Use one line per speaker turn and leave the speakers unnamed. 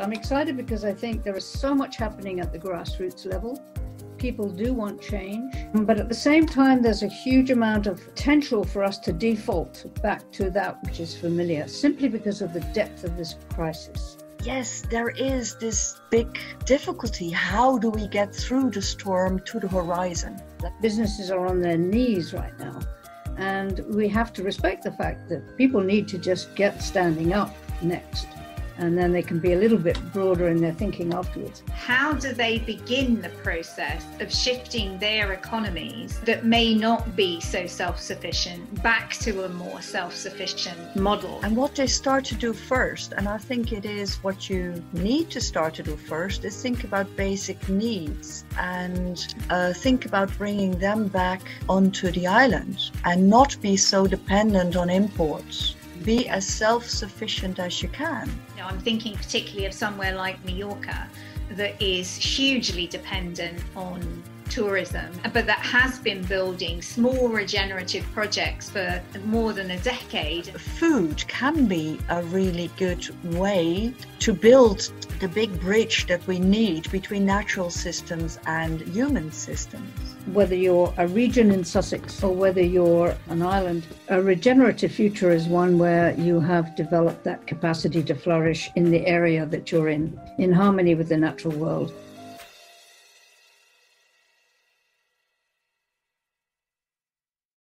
I'm excited because I think there is so much happening at the grassroots level. People do want change, but at the same time, there's a huge amount of potential for us to default back to that which is familiar simply because of the depth of this crisis.
Yes, there is this big difficulty. How do we get through the storm to the horizon?
Businesses are on their knees right now, and we have to respect the fact that people need to just get standing up next and then they can be a little bit broader in their thinking afterwards.
How do they begin the process of shifting their economies that may not be so self sufficient back to a more self sufficient model?
And what they start to do first, and I think it is what you need to start to do first, is think about basic needs and uh, think about bringing them back onto the island and not be so dependent on imports be as self sufficient as you can.
I'm thinking particularly of somewhere like Mallorca that is hugely dependent on tourism, but that has been building small regenerative projects for more than a decade.
Food can be a really good way to build the big bridge that we need between natural systems and human systems.
Whether you're a region in Sussex or whether you're an island, a regenerative future is one where you have developed that capacity to flourish in the area that you're in, in harmony with the natural world.